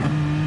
Nation.